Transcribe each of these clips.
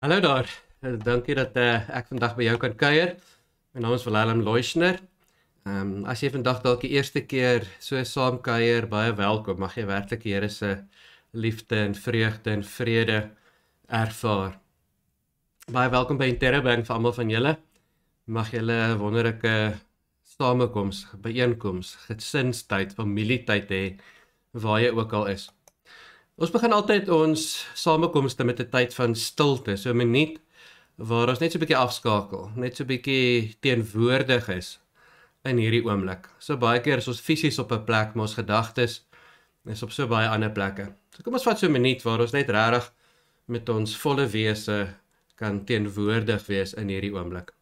Hallo daar. Dankie dat uh, ek vandag by jou kan kuier. My naam is Willem Loischner. Ehm um, as jy vandag dalk die eerste keer so saam kuier, baie welkom. Mag jy werklik die Here se liefde en vreugde en vrede ervaar. Baie welkom by Interbank vir almal van julle. Mag julle 'n wonderlike samekoms, byeenkoms, gesinstyd, familietyd hê waar jy ook al is. Ons begin altyd ons samekomste met 'n tyd van stilte, so 'n minuut waar ons net so 'n bietjie afskakel, net so 'n bietjie teenwoordig is in hierdie oomblik. So baie keer is ons fisies op 'n plek, maar ons gedagtes is op so baie ander plekke. So kom ons vat so 'n minuut waar ons net regtig met ons volle wese kan teenwoordig wees in hierdie oomblik.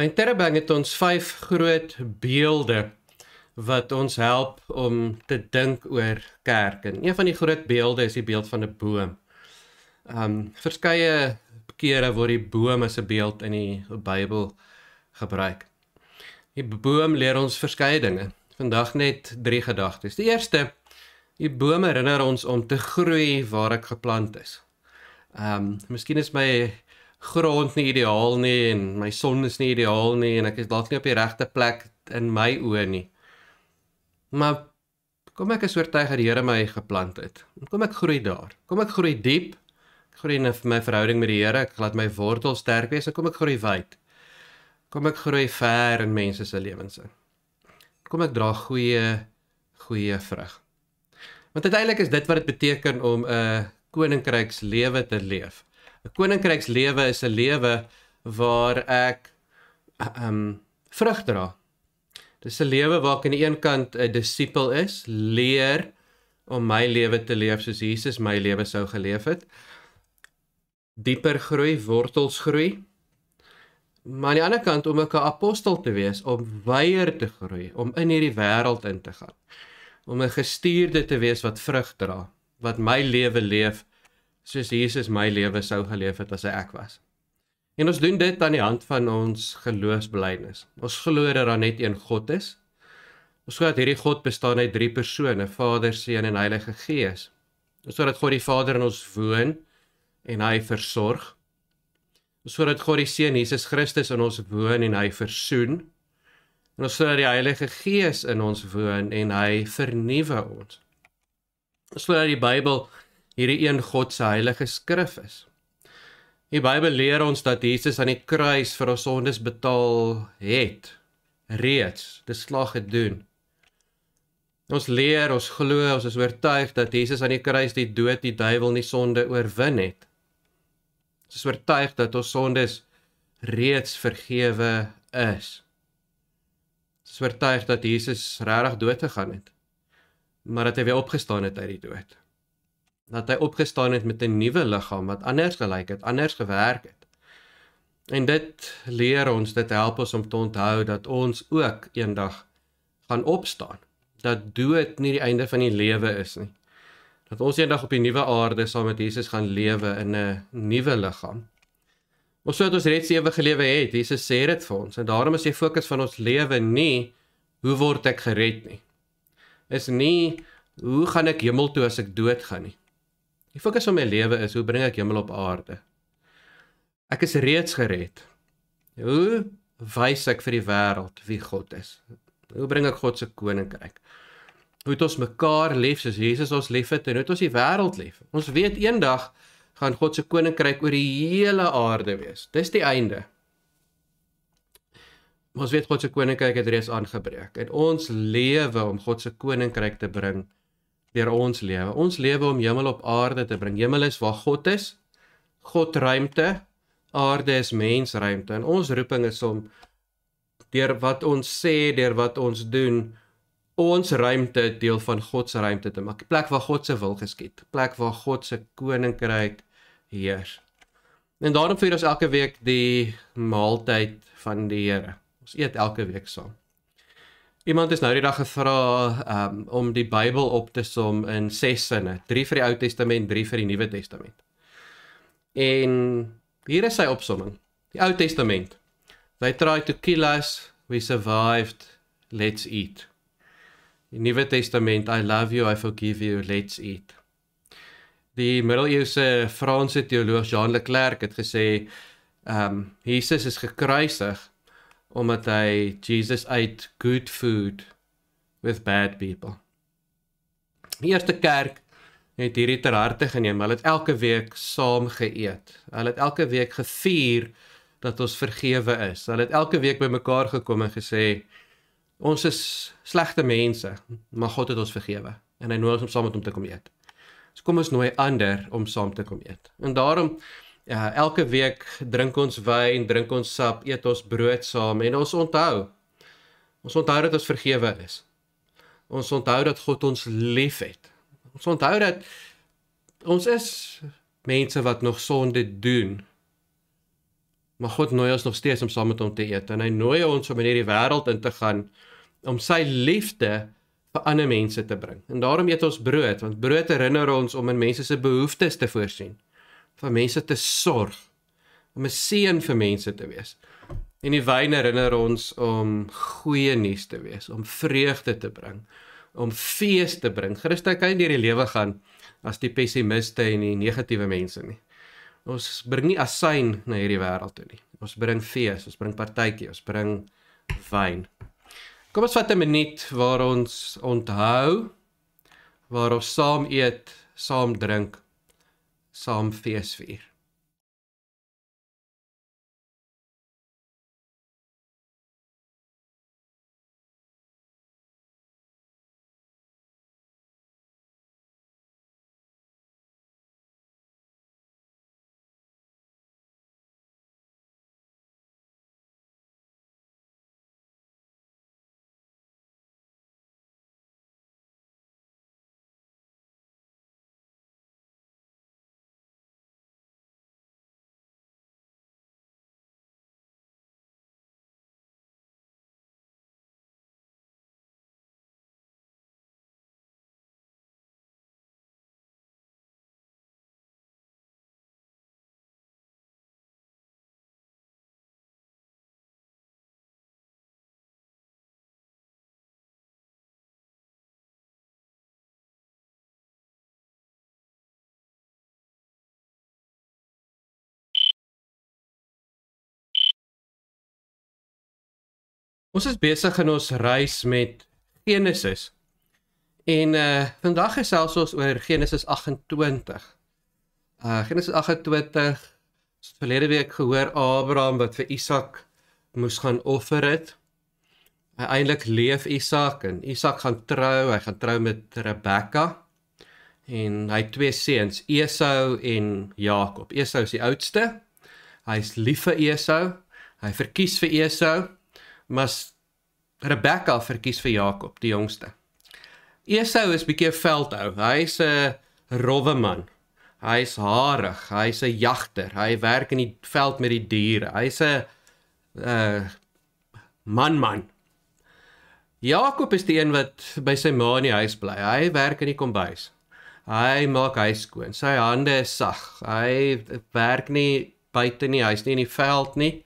By Terrebang het ons vyf groot beelde wat ons help om te dink oor kerk. En een van die groot beelde is die beeld van 'n boom. Um verskeie kere word die boom as 'n beeld in die Bybel gebruik. Die boom leer ons verskeie dinge. Vandag net drie gedagtes. Die eerste, die boom herinner ons om te groei waar ek geplant is. Um miskien is my grond nie ideaal nie en my son is nie ideaal nie en ek is dalk nie op die regte plek in my oë nie. Maar kom ek is oortuig dat die Here my geplant het. Kom ek groei daar. Kom ek groei diep. Ek groei in my verhouding met die Here. Ek laat my wortels sterk wees en kom ek groei wyd. Kom ek groei ver in mense se lewens in. Kom ek dra goeie goeie vrug. Want uiteindelik is dit wat dit beteken om 'n koninkrykslewe te leef. 'n koninkrykslewe is 'n lewe waar ek ehm um, vrug dra. Dis 'n lewe waar ek aan die een kant 'n disipel is, leer om my lewe te leef soos Jesus my lewe sou geleef het. Dieper groei, wortels groei. Maar aan die ander kant om ek 'n apostel te wees, om wyer te groei, om in hierdie wêreld in te gaan. Om 'n gestuurde te wees wat vrug dra, wat my lewe leef soos Jesus my lewe sou geleef het as hy ek was. En ons doen dit aan die hand van ons geloofsbelijdenis. Ons glo dat daar net een God is. Ons glo dat hierdie God bestaan uit drie persone, Vader, Seun en Heilige Gees. Ons glo dat God die Vader in ons woon en hy versorg. Ons glo dat God die Seun Jesus Christus in ons woon en hy versoen. En ons glo dat die Heilige Gees in ons woon en hy vernuwe ons. Ons glo dat die Bybel hierdie een God se heilige skrif is. Die Bybel leer ons dat Jesus aan die kruis vir ons sondes betaal het reeds, dis slag gedoen. Ons leer, ons glo, ons is oortuig dat Jesus aan die kruis die dood, die duiwel, die sonde oorwin het. Ons is oortuig dat ons sondes reeds vergewe is. Ons is oortuig dat Jesus regtig dood gegaan het, maar dat hy weer opgestaan het uit die dood dat hy opgestaan het met 'n nuwe liggaam wat anders gelyk het, anders gewerk het. En dit leer ons, dit help ons om te onthou dat ons ook eendag gaan opstaan. Dat dood nie die einde van die lewe is nie. Dat ons eendag op die nuwe aarde saam met Jesus gaan lewe in 'n nuwe liggaam. Ons sou dit ons reeds ewige lewe het. Jesus sê dit vir ons. En daarom is die fokus van ons lewe nie hoe word ek gered nie. Is nie hoe gaan ek hemel toe as ek doodgaan nie. Die fokus van my lewe is hoe bring ek hemel op aarde? Ek is reeds gered. Hoe wys ek vir die wêreld wie God is? Hoe bring ek God se koninkryk? Hoe het ons mekaar lief soos Jesus ons liefhet en hoe het ons die wêreld lief? Ons weet eendag gaan God se koninkryk oor die hele aarde wees. Dis die einde. Ons weet God se koninkryk het reeds aangebreek en ons lewe om God se koninkryk te bring deur ons lewe. Ons lewe om hemel op aarde te bring. Hemel is waar God is. God ruimte, aarde is mensruimte en ons roeping is om deur wat ons sê, deur wat ons doen, ons ruimte deel van God se ruimte te maak. Plek waar God se wil geskied, plek waar God se koninkryk heers. En daarom vier ons elke week die maaltyd van die Here. Ons eet elke week saam. Iemand is nou die dag gevra um, om die Bybel op te som in 6 sinne, 3 vir die Ou Testament, 3 vir die Nuwe Testament. En hier is sy opsomming. Die Ou Testament. They tried to kill us, we survived. Let's eat. Die Nuwe Testament, I love you, I forgive you, let's eat. Die middeleeuse Franse teoloog Jean Leclerc het gesê, ehm um, Jesus is gekruisig omdat hy Jesus ate good food with bad people. Die eerste kerk het hierdie ter harte geneem. Hulle het elke week saam geëet. Hulle het elke week gevier dat ons vergewe is. Hulle het elke week bymekaar gekom en gesê ons is slegte mense, maar God het ons vergewe en hy nooi ons om saam met hom te kom eet. So kom ons nooi ander om saam te kom eet. En daarom ja, elke week drink ons wyn, drink ons sap, eet ons brood saam en ons onthou. Ons onthou dat ons vergewe is. Ons onthou dat God ons liefhet. Ons onthou dat ons is mense wat nog sonde doen. Maar God nooi ons nog steeds om saam met hom te eet en hy nooi ons om in hierdie wêreld in te gaan om sy liefde vir ander mense te bring. En daarom eet ons brood want brood herinner ons om in mense se behoeftes te voorsien, vir mense te sorg, om 'n seën vir mense te wees. En die wyn herinner ons om goeie nuus te wees, om vreugde te bring, om fees te bring. Christus kan nie deur die lewe gaan as die pessimiste en die negatiewe mense nie. Ons bring nie asyn na hierdie wêreld toe nie. Ons bring fees, ons bring partytjie, ons bring wyn. Kom ons vat 'n minuut waar ons onthou waar ons saam eet, saam drink, saam fees Ons is besig in ons reis met Genesis. En uh vandag gesels ons oor Genesis 28. Uh Genesis 28 het verlede week gehoor Abraham wat vir Isak moes gaan offer het. Hy eintlik leef Isak en Isak gaan trou, hy gaan trou met Rebekka. En hy het twee seuns, Esau en Jakob. Esau is die oudste. Hy's lief vir Esau. Hy verkies vir Esau maar Rebekka verkies vir Jakob, die jongste. Esau is bietjie 'n veldhou. Hy's 'n rowwe man. Hy's harig, hy's 'n jagter. Hy werk in die veld met die diere. Hy's 'n uh man man. Jakob is die een wat by sy ma in die huis bly. Hy werk in die kombuis. Hy maak huis skoon. Sy hande is sag. Hy werk nie buite nie, hy's nie in die veld nie.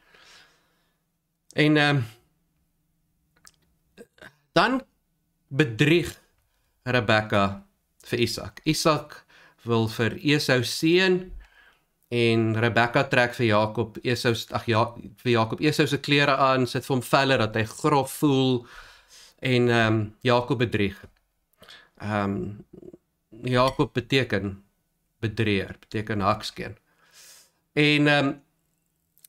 En ehm um, dan bedrieg Rebekka vir Isak. Isak wil vir Esau seën en Rebekka trek vir Jakob Esau ag ja vir Jakob Esau se klere aan, sit vir hom velle dat hy grof voel en ehm um, Jakob bedrieg. Ehm um, Jakob beteken bedrieër, beteken hakskeen. En ehm um,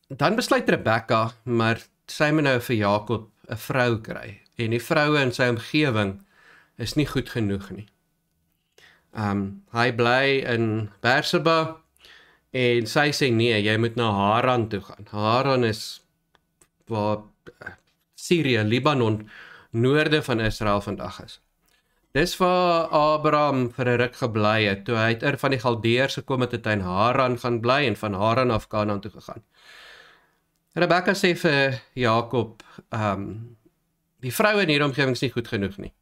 dan besluit Rebekka maar sy moet nou vir Jakob 'n vrou kry en die vroue in sy omgewing is nie goed genoeg nie. Um, hy bly in Berseba en sy sê nee, jy moet na Haran toe gaan. Haran is waar Sirië, Libanon, noorde van Israel vandag is. Dis waar Abraham vir 'n ruk gebly het. Toe hy uit Ur van die Galdeërs gekom het, het hy in Haran gaan bly en van Haran af Kanaan toe gegaan. Rebekka sê vir Jakob, ehm um, die vroue in hierdie omgewing is nie goed genoeg nie.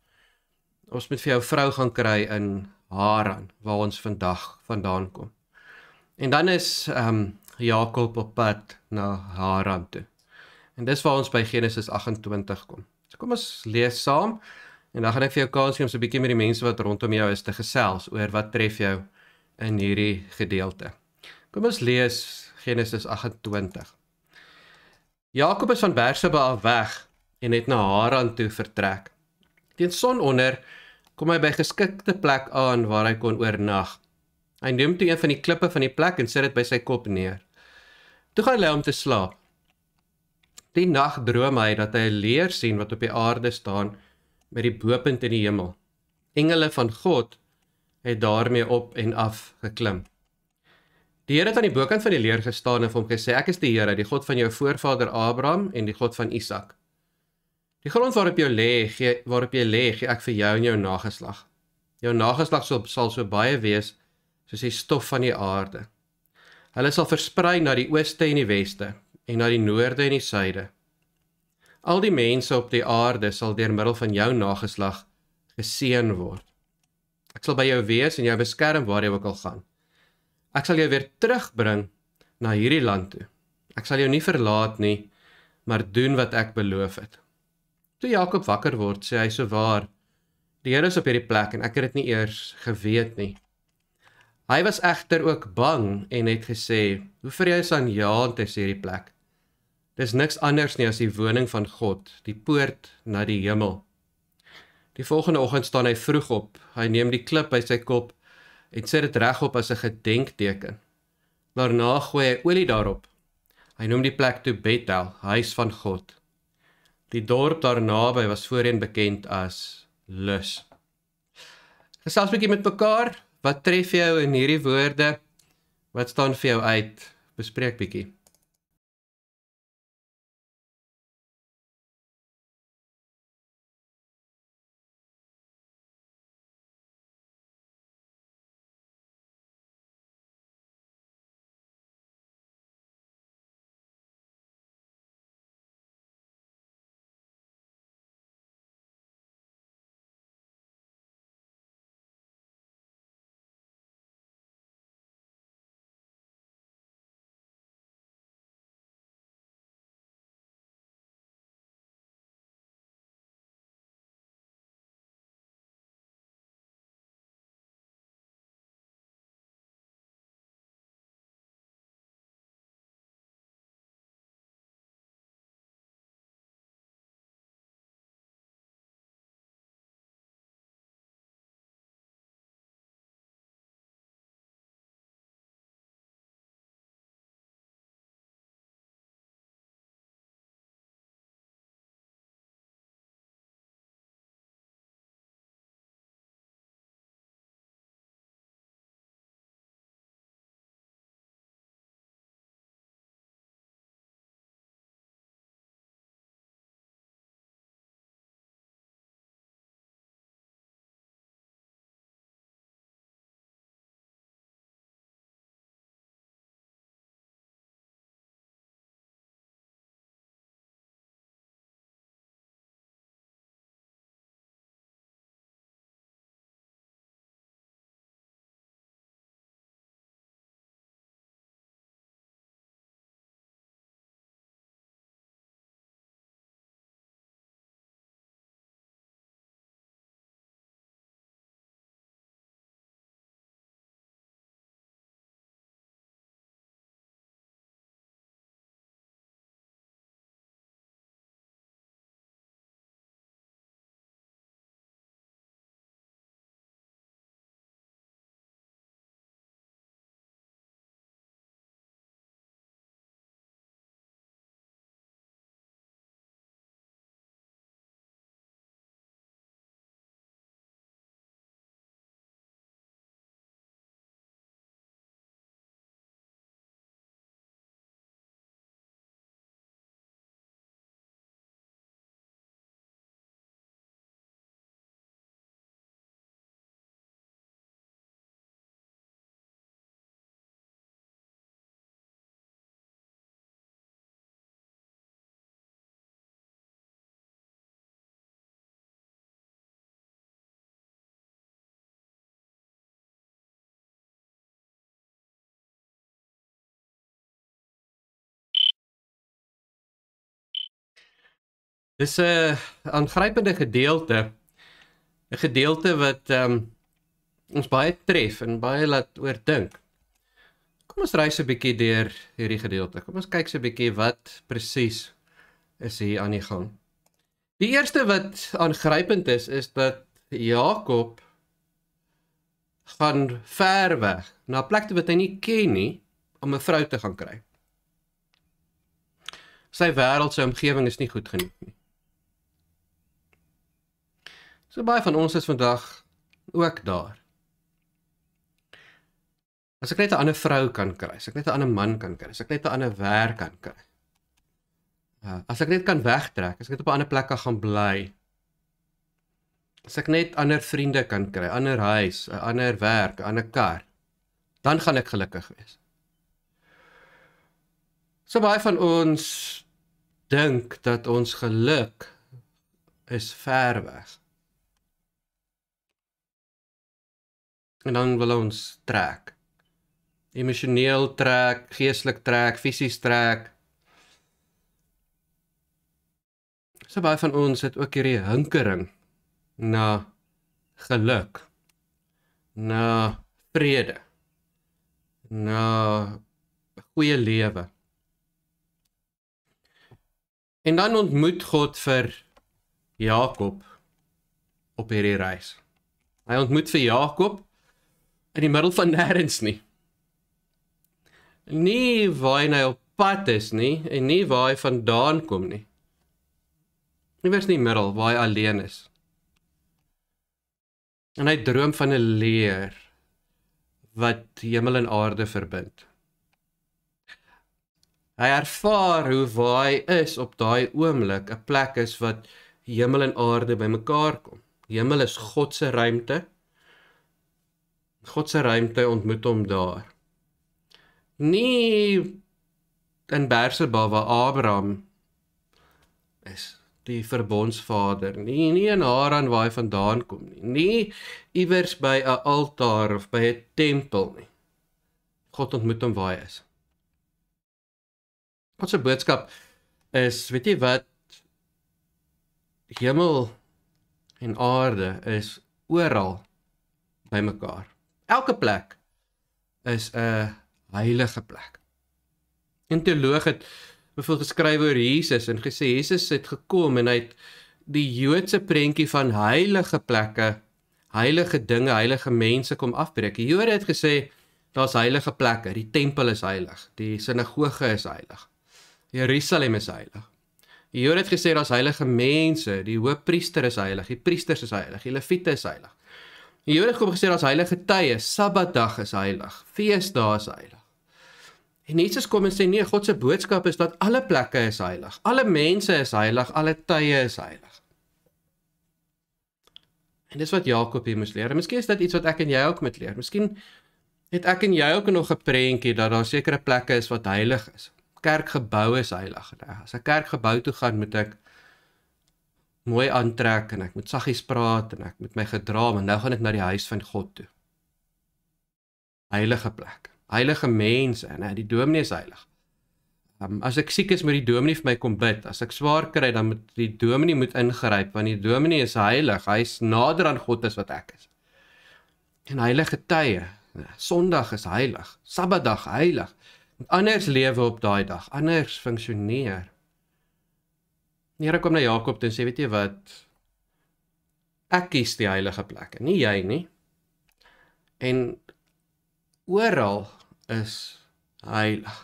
Ons moet vir jou vrou gaan kry in Haran waar ons vandag vandaan kom. En dan is ehm um, Jakob op pad na Haran toe. En dis waar ons by Genesis 28 kom. So kom ons lees saam en dan gaan ek vir jou kans gee om so 'n bietjie met die mense wat rondom jou is te gesels oor wat tref jou in hierdie gedeelte. Kom ons lees Genesis 28. Jakob is van Berseba af weg en het na Haran toe vertrek. Teen sononder kom hy by geskikte plek aan waar hy kon oornag. Hy neem toe een van die klippe van die plek en sit dit by sy kop neer. Toe gaan hy lê om te slaap. Die nag droom hy dat hy 'n leer sien wat op die aarde staan met die bopunt in die hemel. Engele van God het daarmee op en af geklim. Die Here het aan die bokant van die leer gestaan en vir hom gesê: "Ek is die Here, die God van jou voorvader Abraham en die God van Isak. Die grond waarop jy lê, gee waarop jy lê, gee ek vir jou en jou nageslag. Jou nageslag sal sal so baie wees soos die stof van die aarde. Hulle sal versprei na die ooste en die weste." en na die noorde en die suide. Al die mense op die aarde sal deur middel van jou nageslag geseën word. Ek sal by jou wees en jou beskerm waar jy ook al gaan. Ek sal jou weer terugbring na hierdie land toe. Ek sal jou nie verlaat nie, maar doen wat ek beloof het. Toe Jakob wakker word, sê hy so waar: Die Here is op hierdie plek en ek het dit nie eers geweet nie. Hy was egter ook bang en het gesê: "Hoe vrees aan jaant is hierdie plek? Dis niks anders nie as die woning van God, die poort na die hemel." Die volgende oggend staan hy vroeg op. Hy neem die klip by sy kop en sit dit regop as 'n gedenkteken. Daarna gooi hy olie daarop. Hy noem die plek toe Bethel, huis van God. Die dorp daarnaby was voorheen bekend as Lus. Gesels 'n bietjie met mekaar. Wat tref jou in hierdie woorde? Wat staan vir jou uit? Bespreek bietjie. Dis 'n aangrypende gedeelte. 'n Gedeelte wat ehm um, ons baie tref en baie laat oordink. Kom ons reis 'n bietjie deur hierdie gedeelte. Kom ons kyk so 'n bietjie wat presies is hier aan die gang. Die eerste wat aangrypend is is dat Jakob gaan ver weg na 'n plek wat hy nie ken nie om 'n vrou te gaan kry. Sy wêreld se omgewing is nie goed genoeg nie. So baie van ons is vandag ook daar. As ek net 'n ander vrou kan kry, as ek net 'n ander man kan kry, as ek net 'n ander werk kan kry. Ja, as ek net kan wegtrek, as ek net op 'n ander plek kan gaan bly. As ek net ander vriende kan kry, ander huis, 'n ander werk, 'n ander kar, dan gaan ek gelukkig wees. So baie van ons dink dat ons geluk is ver weg. En dan wil ons trek. Emosioneel trek, geestelik trek, fisies trek. So baie van ons het ook hierdie hinkering na geluk, na vrede, na goeie lewe. En dan ontmoet God vir Jakob op hierdie reis. Hy ontmoet vir Jakob in die middel van nêrens nie. Nie waar hy op pad is nie en nie waar hy vandaan kom nie. Nie vers nie middel waar hy alleen is. En hy droom van 'n leer wat hemel en aarde verbind. Hy ervaar hoe waar hy is op daai oomblik 'n plek is wat hemel en aarde bymekaar kom. Hemel is God se ruimte. God se ruimte ontmoet hom daar. Nie in Berseba waar Abraham is die verbondsvader nie nie in Haran waar hy vandaan kom nie nie iewers by 'n altaar of by 'n tempel nie God ontmoet hom waar hy is God se boodskap is, weet jy wat hemel en aarde is oral bymekaar. Elke plek is 'n heilige plek. 'n Teoloog het bevoel geskryf oor Jesus en gesê Jesus het gekom en hy het die Joodse prentjie van heilige plekke, heilige dinge, heilige mense kom afbreek. Die Jode het gesê daar's heilige plekke, die tempel is heilig, die sinagoge is heilig. Jerusalem is heilig. Die Jode het gesê daar's heilige mense, die hoofpriester is heilig, die priesters is heilig, die leviete is heilig. Die Jode het kom gesê daar's heilige tye, Sabbatdag is heilig, feesdae is heilig. En Jesus kom en sê nee, God se boodskap is dat alle plekke is heilig. Alle mense is heilig, alle tye is heilig. En dis wat Jakob hier moes leer. Miskien is dit iets wat ek en jy ook moet leer. Miskien het ek en jy ook nog 'n prentjie dat daar sekere plekke is wat heilig is kerkgebou is heilig. As ek kerkgebou toe gaan, moet ek mooi aantrek en ek moet saggies praat en ek moet my gedra, maar nou gaan ek na die huis van God toe. Heilige plek. Heilige mense, nee, die dominee is heilig. Um, as ek siek is, moet die dominee vir my kom bid. As ek swaar kry, dan moet die dominee moet ingryp want die dominee is heilig. Hy's nader aan God as wat ek is. En heilige tye, Sondag is heilig, Sabbatdag heilig anders lewe op daai dag, anders funksioneer. Die Here kom na Jakob toe en sê, weet jy wat? Ek kies die heilige plekke, nie jy nie. En oral is heilig.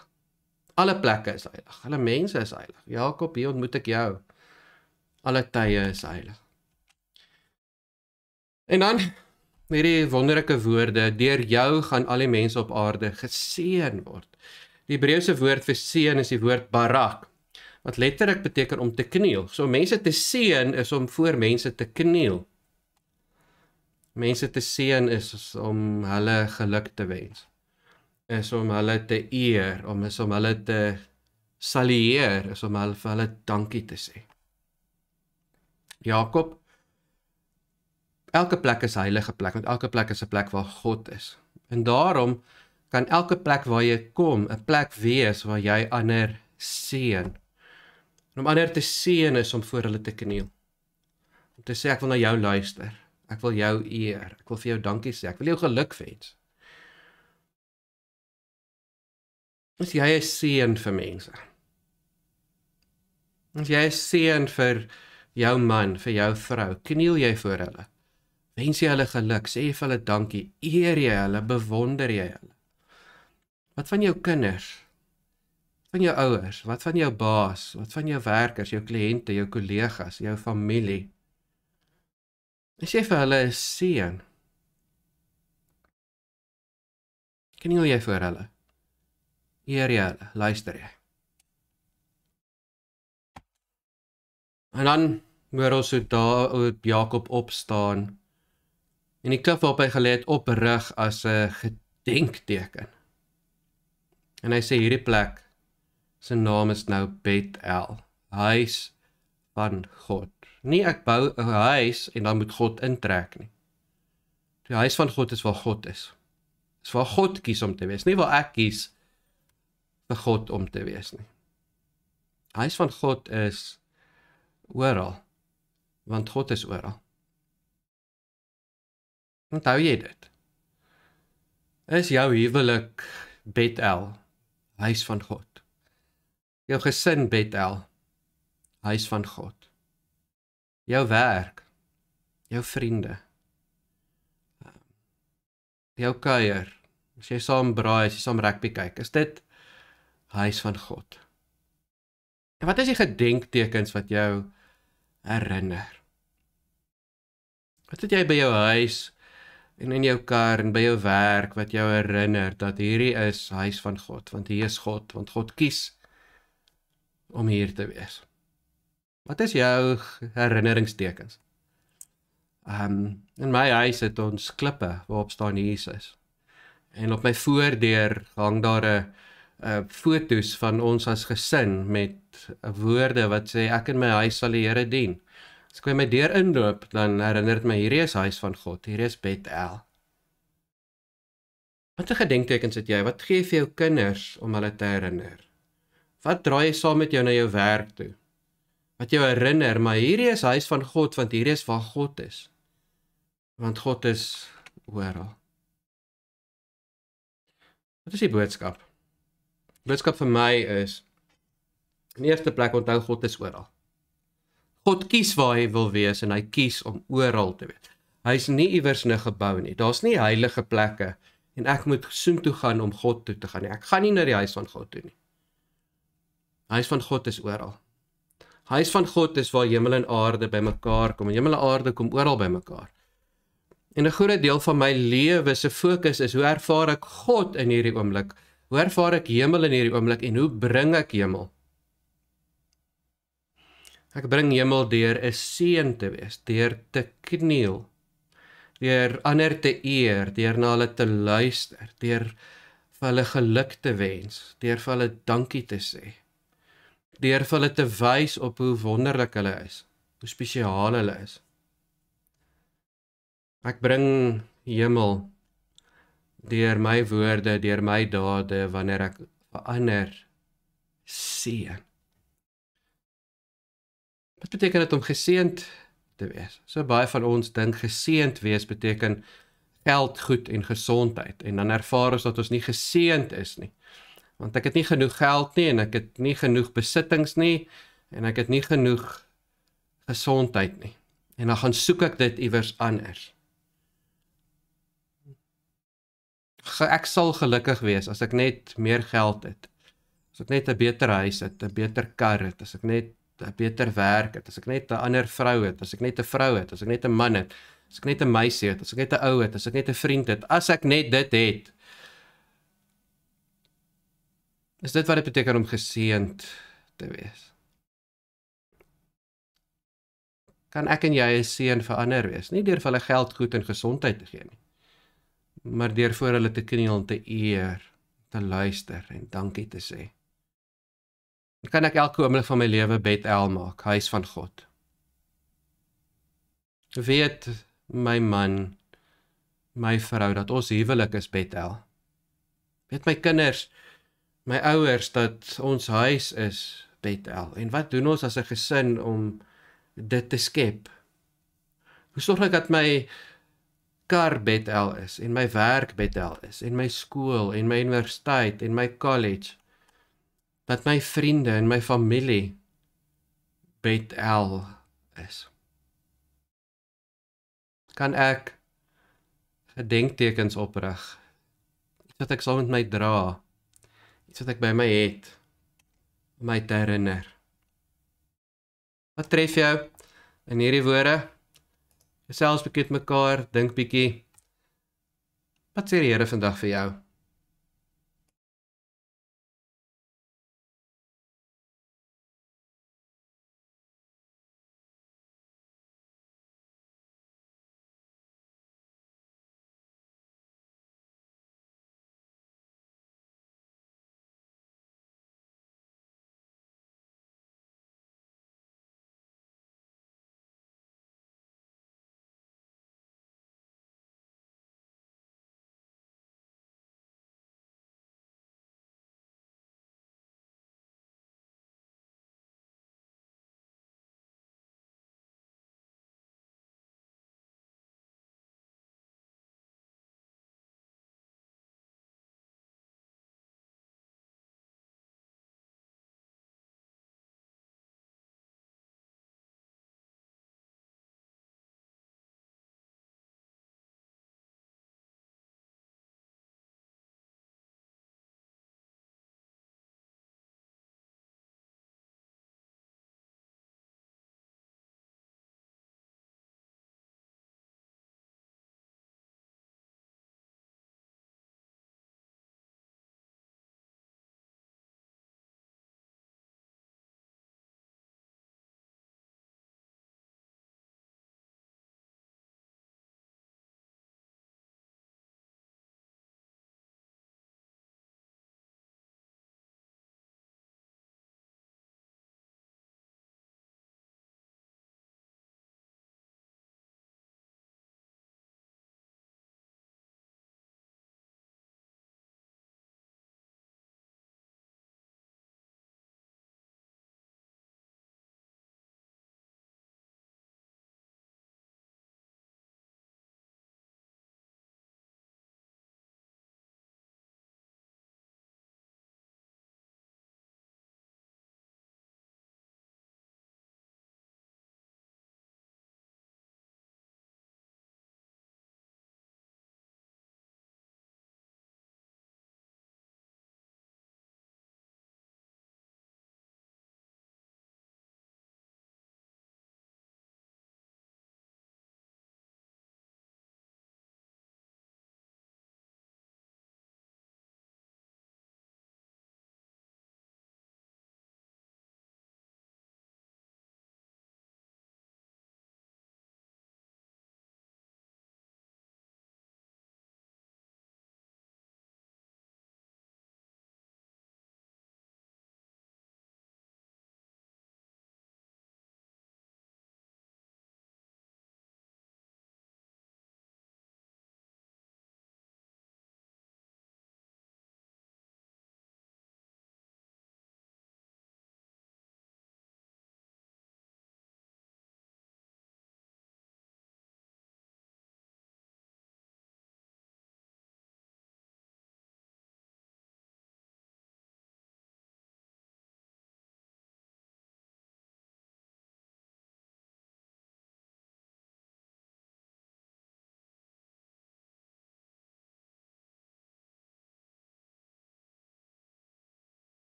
Alle plekke is heilig. Alle mense is heilig. Jakob, hier ontmoet ek jou. Alle tye is heilig. En dan hierdie wonderlike woorde: Deur jou gaan al die mense op aarde geseën word. Die Hebreëse woord vir seën is die woord barak wat letterlik beteken om te kniel. So mense te seën is om voor mense te kniel. Mense te seën is om hulle geluk te wens. Is om hulle te eer, om is om hulle te salueer, is om hulle vir hulle dankie te sê. Jakob Elke plek is heilige plek, want elke plek is 'n plek waar God is. En daarom kan elke plek waar jy kom 'n plek wees waar jy ander seën. Om ander te seën is om voor hulle te kniel. Om te sê ek wil na jou luister. Ek wil jou eer. Ek wil vir jou dankie sê. Ek wil jou geluk wens. As jy is seën vir mense. As jy is seën vir jou man, vir jou vrou, kniel jy voor hulle. Wens jy hulle geluk, sê jy vir hulle dankie, eer jy hulle, bewonder jy hulle. Wat van jou kinders? Van jou ouers, wat van jou baas, wat van jou werkers, jou kliënte, jou kollegas, jou familie? As jy vir hulle 'n seën. Kniel jy voor hulle? Eer jy hulle? Luister jy? En dan hoor ons hoe daar hoe Jakob opstaan en die klip waarop hy gelê het oprig as 'n gedenkteken. En hy sê hierdie plek se naam is nou Bethel, huis van God. Nie ek bou 'n huis en dan moet God intrek nie. Die huis van God is waar God is. Dis waar God kies om te wees, nie waar ek kies vir God om te wees nie. Huis van God is oral want God is oral. Onthou jy dit? Is jou huwelik Bethel, huis van God? Jou gesin Bethel, huis van God. Jou werk, jou vriende. Jou kuier, as jy saam braai, as jy saam rugby kyk, is dit huis van God. En wat is die gedenktekens wat jou herinner? Wat het jy by jou huis en in jou kar en by jou werk wat jou herinner dat hierdie is huis van God, want hier is God, want God kies om hier te wees. Wat is jou herinneringstekens? Ehm um, in my huis het ons klippe waarop staan Jesus. En op my voordeur hang daar 'n uh fotos van ons as gesin met woorde wat sê ek in my huis sal die Here dien. As ek by my deur inloop, dan herinner dit my hierdie is huis van God, hierdie is Bethel. Watter gedenktekens het jy? Wat gee vir jou kinders om hulle te herinner? Wat draai jy saam met jou na jou werk toe? Wat jou herinner, maar hierdie is huis van God want hierdie is waar God is. Want God is oral. Wat is die boodskap? Die boodskap vir my is in eerste plek onthou God is oral. God kies waar hy wil wees en hy kies om oral te wees. Hy's nie iewers in 'n gebou nie. Daar's nie heilige plekke en ek moet soontoe gaan om God toe te gaan nie. Ek gaan nie na die huis van God toe nie. Huis van God is oral. Huis van God is waar hemel en aarde bymekaar kom. Hemel en aarde kom oral bymekaar. En 'n groot deel van my lewe se fokus is hoe ervaar ek God in hierdie oomblik? Hoe ervaar ek hemel in hierdie oomblik en hoe bring ek hemel? Ek bring hemel deur 'n seën te wees, deur te kniel, deur ander te eer, deur na hulle te luister, deur vir hulle geluk te wens, deur vir hulle dankie te sê. Deur vir hulle te wys op hoe wonderlik hulle is, hoe spesiaal hulle is. Ek bring hemel deur my woorde, deur my dade wanneer ek verander seën. Wat beteken dit om geseënd te wees? So baie van ons dink geseënd wees beteken geld, goed en gesondheid en dan ervaar ons dat ons nie geseënd is nie. Want ek het nie genoeg geld nie en ek het nie genoeg besittings nie en ek het nie genoeg gesondheid nie. En dan gaan soek ek dit iewers anders. Ek sal gelukkig wees as ek net meer geld het. As ek net 'n beter huis het, 'n beter kar het, as ek net 'n beter werk het, as ek net 'n ander vrou het, as ek net 'n vrou het, as ek net 'n man het, as ek net 'n meisie het, as ek net 'n ou het, as ek net 'n vriend het, as ek net dit het. Is dit wat dit beteken om geseënd te wees? Kan ek en jy 'n seën vir ander wees, nie deur vir hulle geld, goed en gesondheid te gee nie, maar deur voor hulle te kniel en te eer, te luister en dankie te sê kan ek elke oomblik van my lewe Bethel maak, huis van God. Weet my man, my vrou dat ons huwelik is Bethel. Weet my kinders, my ouers dat ons huis is Bethel? En wat doen ons as 'n gesin om dit te skep? Hoe sorg ek dat my kar Bethel is en my werk Bethel is en my skool en my universiteit en my college dat my vriende en my familie Bethel is. Kan ek gedenktekens oprig? Iets wat ek sal met my dra. Iets wat ek by my het om my te herinner. Wat tref jou in hierdie woorde? Gesels bietjie met mekaar, dink bietjie. Wat sê die Here vandag vir jou?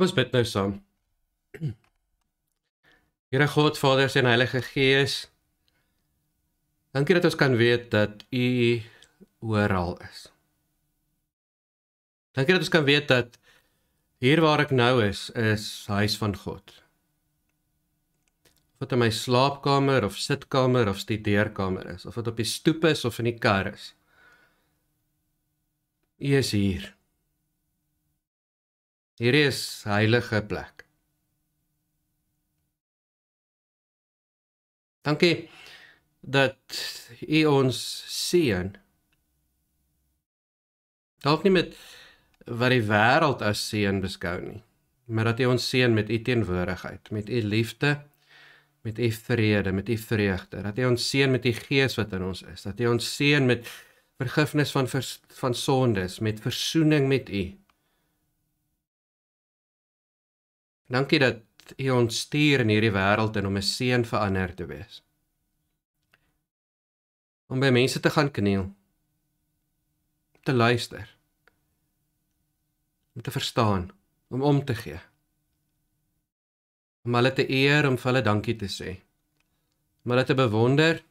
Kom ons bid nou saam. Here God, Vader en Heilige Gees. Dankie dat ons kan weet dat U oral is. Dankie dat ons kan weet dat hier waar ek nou is, is huis van God. Of dit in my slaapkamer of sitkamer of studeerkamer is, of dit op die stoep is of in die kar is. U is hier. Hier is heilige plek. Dankie dat U ons seën. Dalk nie met wat die wêreld as seën beskou nie, maar dat U ons seën met U teenwoordigheid, met U liefde, met U vrede, met U vreugde, dat U ons seën met U Gees wat in ons is, dat U ons seën met vergifnis van vers, van sondes, met verzoening met U. Dankie dat U ons stuur in hierdie wêreld en om 'n seën vir ander te wees. Om by mense te gaan kniel, te luister, om te verstaan, om om te gee. Om hulle te eer, om vir hulle dankie te sê. Om hulle te bewonder.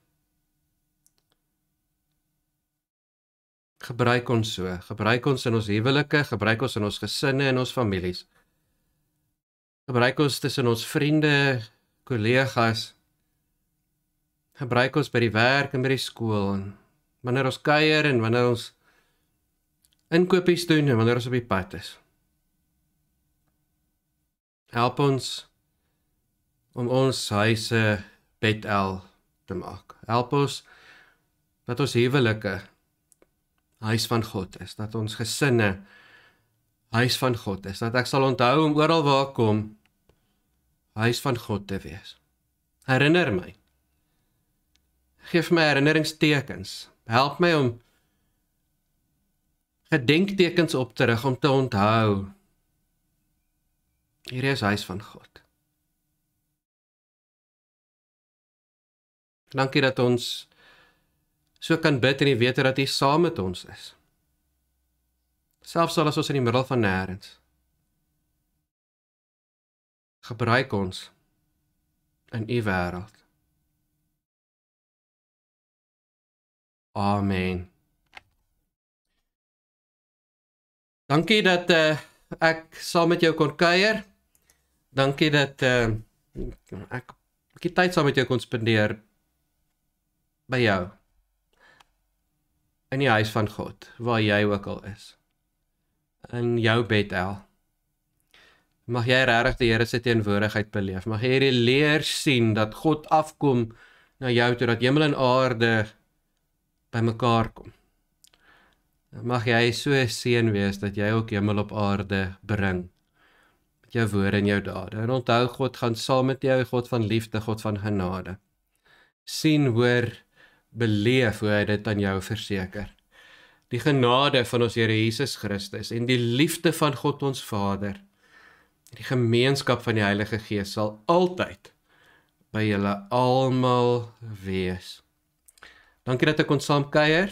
Gebruik ons so, gebruik ons in ons huwelike, gebruik ons in ons gesinne en ons families. Gebruik ons tussen ons vriende, kollegas. Gebruik ons by die werk en by die skool en wanneer ons kuier en wanneer ons inkopies doen en wanneer ons op die pad is. Help ons om ons huise Bethel te maak. Help ons dat ons huwelike huis van God is, dat ons gesinne huis van God is, dat ek sal onthou om oral waar ek kom huis van God te wees. Herinner my. Geef my herinneringstekens. Help my om gedenktekens op te rig om te onthou. Hier is huis van God. Dankie dat ons so kan bid en weet dat U saam met ons is. Selfs al is ons in die middel van nêrens. Gebruik ons in U wêreld. Amen. Dankie dat uh, ek saam met jou kon kuier. Dankie dat uh, ek 'n bietjie tyd saam met jou kon spandeer by jou. In die huis van God, waar jy ook al is. In jou Bethel. Mag jy regtig die Here se teenwoordigheid beleef. Mag jy hierdie leer sien dat God afkom na jou toe dat hemel en aarde bymekaar kom. Mag jy so seën wees dat jy ook hemel op aarde bring met jou woorde en jou dade. En onthou God gaan saam met jou, God van liefde, God van genade. sien hoor beleef hoe hy dit aan jou verseker. Die genade van ons Here Jesus Christus en die liefde van God ons Vader die gemeenskap van die Heilige Gees sal altyd by julle almal wees. Dankie dat ek kon saam kuier.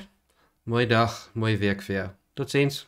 Mooi dag, mooi week vir jou. Totsiens.